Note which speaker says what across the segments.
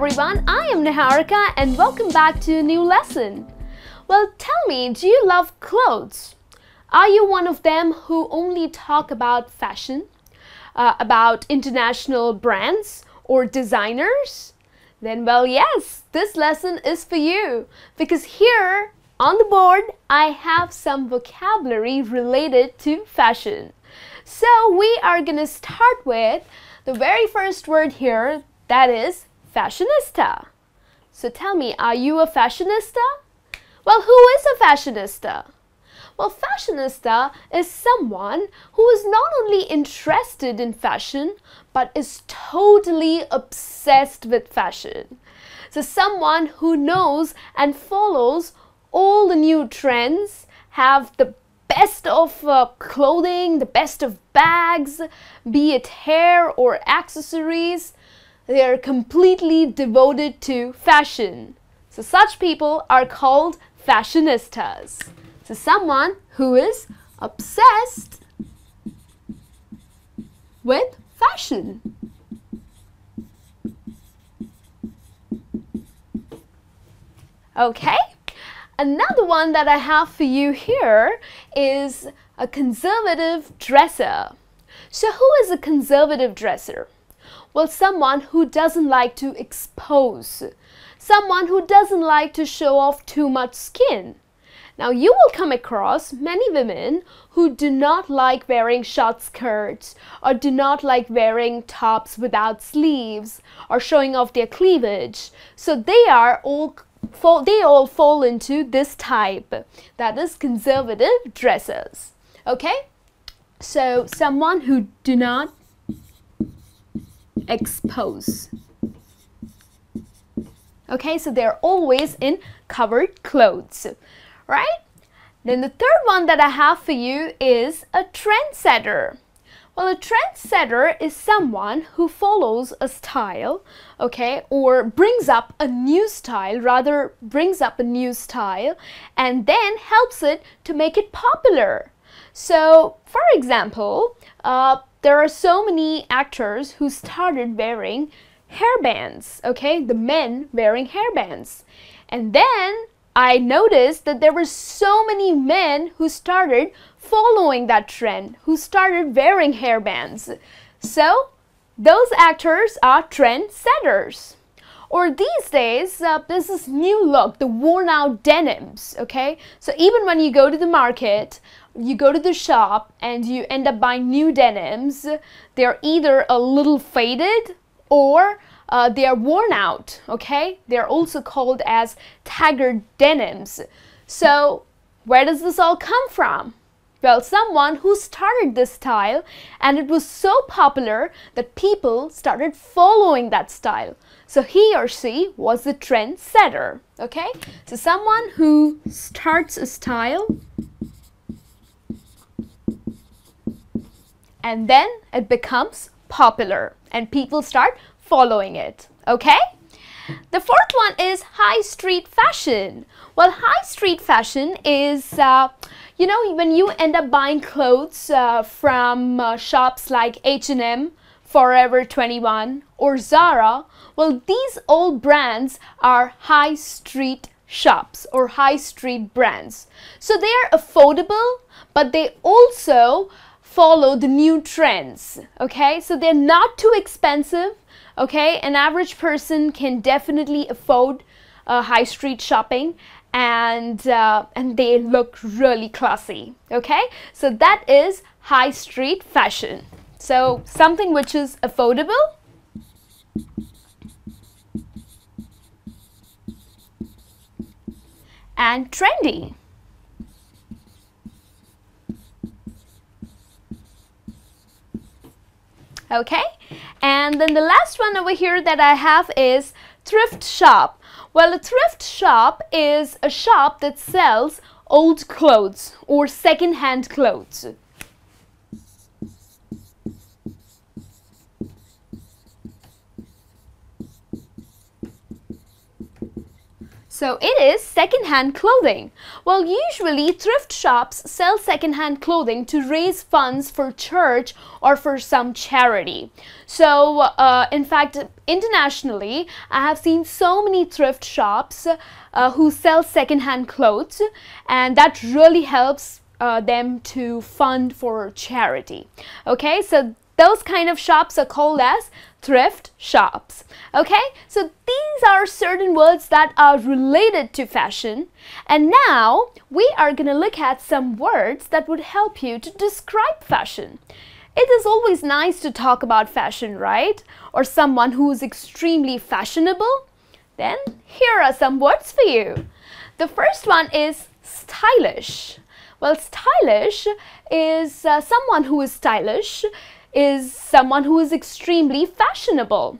Speaker 1: everyone, I am Niharika and welcome back to a new lesson. Well, tell me, do you love clothes? Are you one of them who only talk about fashion, uh, about international brands or designers? Then, well, yes, this lesson is for you because here on the board I have some vocabulary related to fashion. So, we are going to start with the very first word here that is fashionista. So tell me, are you a fashionista? Well, who is a fashionista? Well, fashionista is someone who is not only interested in fashion, but is totally obsessed with fashion. So someone who knows and follows all the new trends, have the best of uh, clothing, the best of bags, be it hair or accessories, they are completely devoted to fashion. So such people are called fashionistas. So someone who is obsessed with fashion. Okay, another one that I have for you here is a conservative dresser. So who is a conservative dresser? Well, someone who doesn't like to expose, someone who doesn't like to show off too much skin. Now, you will come across many women who do not like wearing short skirts or do not like wearing tops without sleeves or showing off their cleavage. So they are all fall, they all fall into this type that is conservative dressers. Okay? So someone who do not expose. Okay, so they're always in covered clothes, right? Then the third one that I have for you is a trendsetter. Well, a trendsetter is someone who follows a style, okay, or brings up a new style, rather brings up a new style, and then helps it to make it popular. So, for example, uh, there are so many actors who started wearing hairbands, okay? The men wearing hairbands. And then I noticed that there were so many men who started following that trend, who started wearing hairbands. So, those actors are trend setters. Or these days, uh, this new look, the worn out denims, okay? So even when you go to the market, you go to the shop and you end up buying new denims, they're either a little faded or uh, they are worn out, okay? They're also called as tattered denims. So where does this all come from? Well, someone who started this style and it was so popular that people started following that style. So he or she was the trend setter, okay? So someone who starts a style and then it becomes popular and people start following it. Okay? The fourth one is high street fashion. Well, high street fashion is, uh, you know, when you end up buying clothes uh, from uh, shops like H&M, Forever 21 or Zara, well, these old brands are high street shops or high street brands. So they are affordable, but they also follow the new trends. Okay, so they're not too expensive. Okay, an average person can definitely afford uh, high street shopping and uh, and they look really classy okay? So that is high street fashion. So something which is affordable. And trendy. Okay? And then the last one over here that I have is thrift shop well a thrift shop is a shop that sells old clothes or second-hand clothes So it is second-hand clothing. Well, usually thrift shops sell second-hand clothing to raise funds for church or for some charity. So, uh, in fact, internationally, I have seen so many thrift shops uh, who sell second-hand clothes, and that really helps uh, them to fund for charity. Okay, so those kind of shops are called as thrift shops. Okay, so these are certain words that are related to fashion. And now we are going to look at some words that would help you to describe fashion. It is always nice to talk about fashion, right? Or someone who is extremely fashionable. Then here are some words for you. The first one is stylish. Well, stylish is uh, someone who is stylish is someone who is extremely fashionable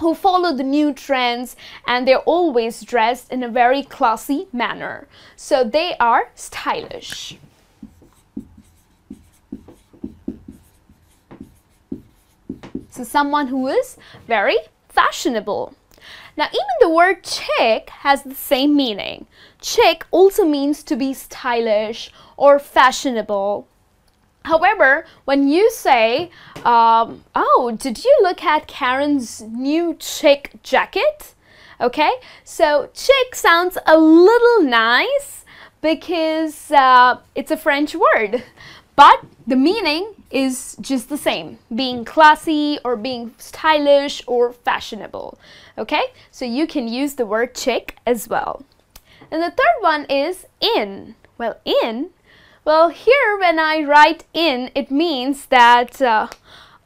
Speaker 1: who follow the new trends and they're always dressed in a very classy manner. So they are stylish. So someone who is very fashionable. Now even the word chic has the same meaning. Chic also means to be stylish or fashionable However, when you say, um, oh, did you look at Karen's new chic jacket? Okay, so chic sounds a little nice because uh, it's a French word, but the meaning is just the same, being classy or being stylish or fashionable. Okay, so you can use the word chic as well. And the third one is in. Well, in well, here when I write in, it means that, uh,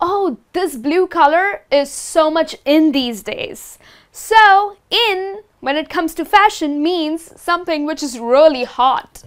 Speaker 1: oh, this blue color is so much in these days. So, in, when it comes to fashion, means something which is really hot.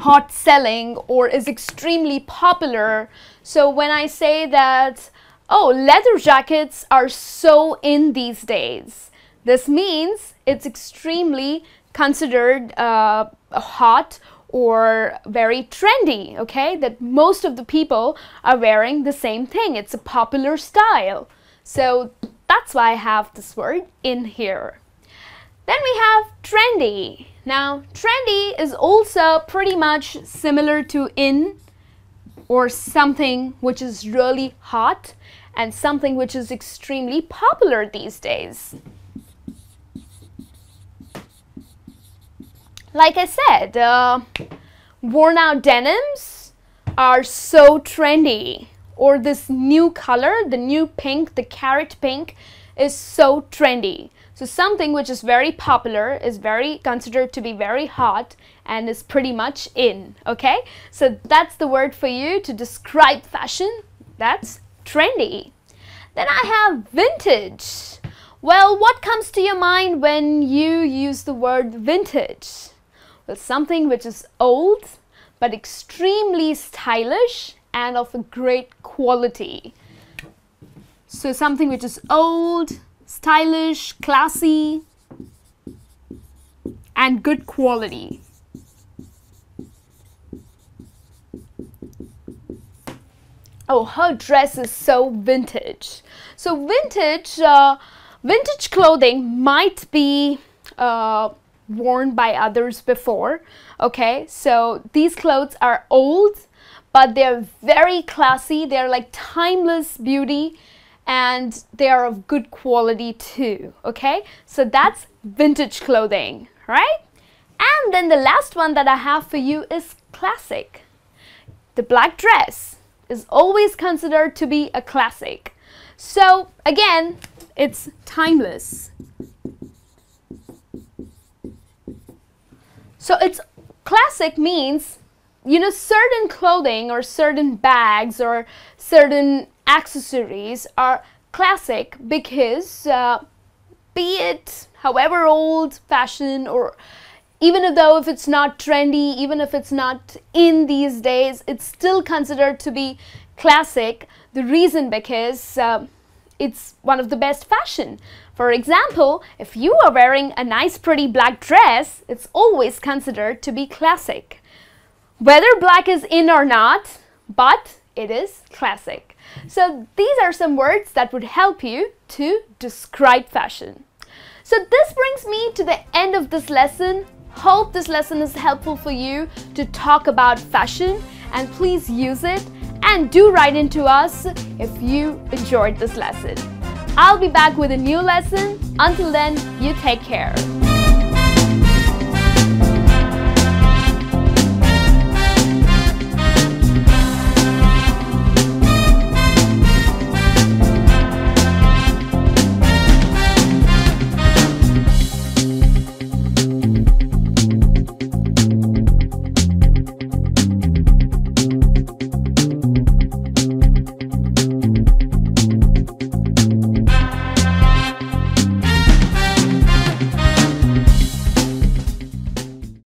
Speaker 1: Hot selling or is extremely popular. So, when I say that, oh, leather jackets are so in these days, this means it's extremely considered uh, hot or very trendy, okay? That most of the people are wearing the same thing. It's a popular style. So that's why I have this word in here. Then we have trendy. Now, trendy is also pretty much similar to in or something which is really hot and something which is extremely popular these days. Like I said, uh, worn out denims are so trendy. Or this new color, the new pink, the carrot pink is so trendy. So something which is very popular, is very considered to be very hot and is pretty much in, okay? So that's the word for you to describe fashion. That's trendy. Then I have vintage. Well, what comes to your mind when you use the word vintage? Something which is old but extremely stylish and of a great quality. So something which is old, stylish, classy, and good quality. Oh, her dress is so vintage. So vintage, uh, vintage clothing might be uh, worn by others before. Okay, so these clothes are old, but they're very classy. They're like timeless beauty and they are of good quality too. Okay, so that's vintage clothing, right? And then the last one that I have for you is classic. The black dress is always considered to be a classic. So again, it's timeless. So it's classic means, you know, certain clothing or certain bags or certain accessories are classic because uh, be it however old fashion or even though if it's not trendy, even if it's not in these days, it's still considered to be classic. The reason because uh, it's one of the best fashion. For example, if you are wearing a nice pretty black dress, it's always considered to be classic. Whether black is in or not, but it is classic. So these are some words that would help you to describe fashion. So this brings me to the end of this lesson. Hope this lesson is helpful for you to talk about fashion and please use it and do write into us if you enjoyed this lesson. I'll be back with a new lesson. Until then, you take care.